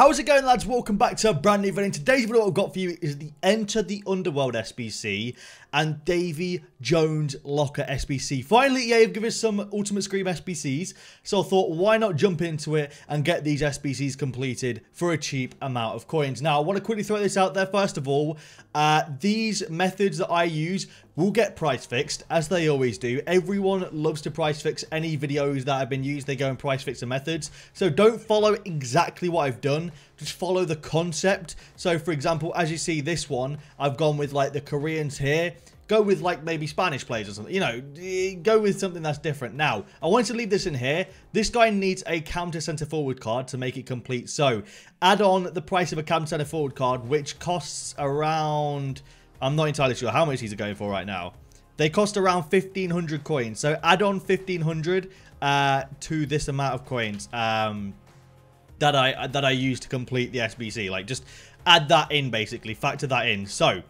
How's it going lads? Welcome back to a brand new video. Today's video what I've got for you is the Enter the Underworld SBC and Davy Jones Locker SBC. Finally, EA have given us some Ultimate Scream SBCs, so I thought why not jump into it and get these SBCs completed for a cheap amount of coins. Now, I want to quickly throw this out there first of all. Uh, these methods that I use will get price fixed, as they always do. Everyone loves to price fix any videos that have been used. They go and price fix the methods. So don't follow exactly what I've done. Just follow the concept. So, for example, as you see this one, I've gone with like the Koreans here go with like maybe Spanish players or something. You know, go with something that's different. Now, I wanted to leave this in here. This guy needs a counter center forward card to make it complete. So, add on the price of a counter center forward card, which costs around I'm not entirely sure how much these are going for right now. They cost around 1,500 coins. So add on 1,500 uh, to this amount of coins um, that I that I use to complete the SBC. Like just add that in basically, factor that in. So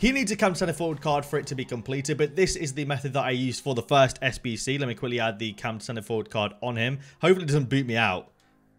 he needs a center forward card for it to be completed, but this is the method that I used for the first SBC. Let me quickly add the center forward card on him. Hopefully it doesn't boot me out.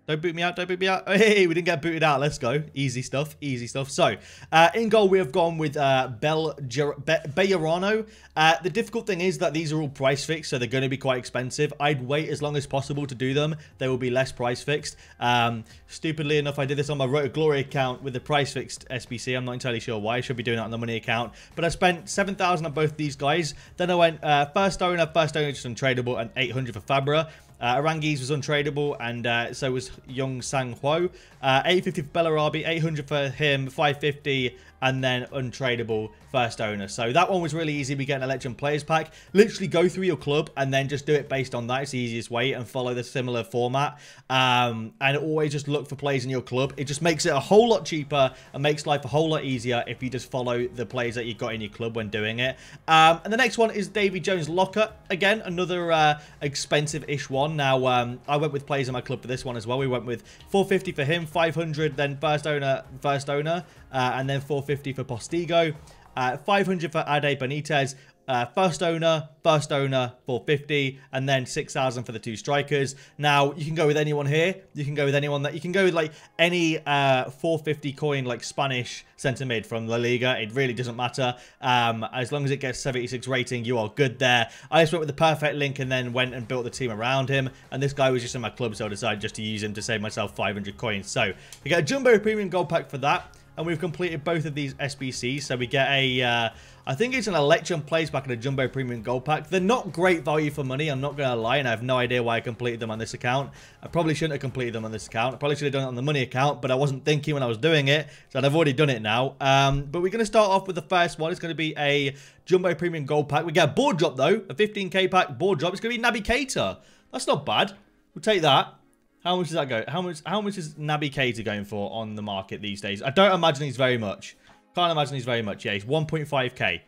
Don't boot me out, don't boot me out. Hey, we didn't get booted out. Let's go. Easy stuff, easy stuff. So, uh, in goal, we have gone with uh, Bejarano. Uh, the difficult thing is that these are all price fixed, so they're going to be quite expensive. I'd wait as long as possible to do them. They will be less price fixed. Um, stupidly enough, I did this on my Road Glory account with the price fixed SBC. I'm not entirely sure why. I should be doing that on the money account. But I spent 7,000 on both these guys. Then I went uh, first owner, first owner just untradeable, and 800 for Fabra. Uh, Aranguiz was untradeable, and uh, so was Young Sang Ho. Uh, 850 for Bellarabi, 800 for him, 550 and then untradeable first owner. So that one was really easy. We get an Legend Players Pack. Literally go through your club and then just do it based on that. It's the easiest way and follow the similar format. Um, and always just look for players in your club. It just makes it a whole lot cheaper and makes life a whole lot easier if you just follow the players that you've got in your club when doing it. Um, and the next one is Davy Jones Locker. Again, another uh, expensive-ish one. Now, um, I went with players in my club for this one as well. We went with 450 for him, 500, then first owner, first owner, uh, and then 450 for Postigo. Uh, 500 for Ade Benitez, uh, first owner, first owner, 450, and then 6,000 for the two strikers. Now, you can go with anyone here. You can go with anyone that you can go with like any uh, 450 coin, like Spanish centre mid from La Liga. It really doesn't matter. Um, as long as it gets 76 rating, you are good there. I just went with the perfect link and then went and built the team around him. And this guy was just in my club, so I decided just to use him to save myself 500 coins. So, you get a Jumbo Premium Gold Pack for that and we've completed both of these SBCs. So we get a, uh, I think it's an Electrum Place back in a Jumbo Premium Gold Pack. They're not great value for money, I'm not going to lie, and I have no idea why I completed them on this account. I probably shouldn't have completed them on this account. I probably should have done it on the money account, but I wasn't thinking when I was doing it, so I've already done it now. Um, but we're going to start off with the first one. It's going to be a Jumbo Premium Gold Pack. We get a board drop, though, a 15k pack board drop. It's going to be Naby Keita. That's not bad. We'll take that. How much does that go? How much How much is Naby Keita going for on the market these days? I don't imagine he's very much. Can't imagine he's very much. Yeah, he's 1.5k.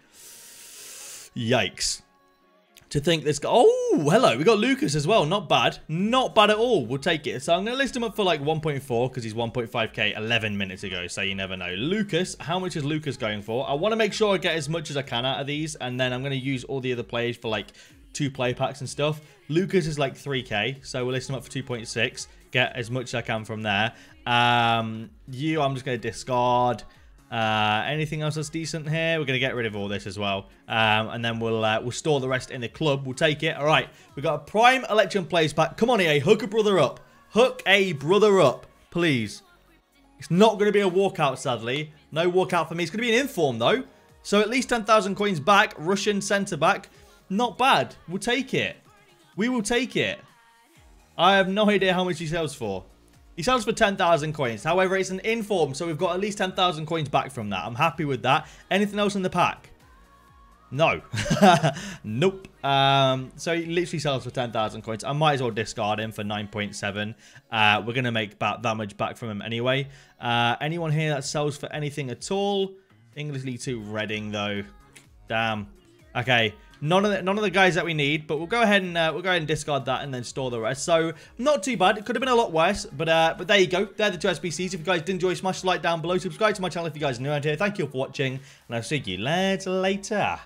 Yikes. To think this guy... Oh, hello. We got Lucas as well. Not bad. Not bad at all. We'll take it. So I'm going to list him up for like 1.4 because he's 1.5k 11 minutes ago. So you never know. Lucas, how much is Lucas going for? I want to make sure I get as much as I can out of these. And then I'm going to use all the other players for like two play packs and stuff. Lucas is like 3k, so we'll list him up for 2.6. Get as much as I can from there. Um, you, I'm just going to discard. Uh, anything else that's decent here? We're going to get rid of all this as well. Um, and then we'll uh, we'll store the rest in the club. We'll take it. All right. We've got a Prime Electrum Plays pack. Come on, EA. Hook a brother up. Hook a brother up. Please. It's not going to be a walkout, sadly. No walkout for me. It's going to be an inform, though. So at least 10,000 coins back. Russian centre back. Not bad. We'll take it. We will take it. I have no idea how much he sells for. He sells for 10,000 coins. However, it's an inform, so we've got at least 10,000 coins back from that. I'm happy with that. Anything else in the pack? No. nope. Um, so he literally sells for 10,000 coins. I might as well discard him for 9.7. Uh, we're going to make that, that much back from him anyway. Uh, anyone here that sells for anything at all? English League 2 Reading, though. Damn. Okay. None of the, none of the guys that we need, but we'll go ahead and uh, we'll go ahead and discard that and then store the rest. So not too bad. It could have been a lot worse, but uh, but there you go. They're the two SBCs. If you guys did enjoy, smash the like down below. Subscribe to my channel if you guys are new around here. Thank you all for watching, and I'll see you later. later.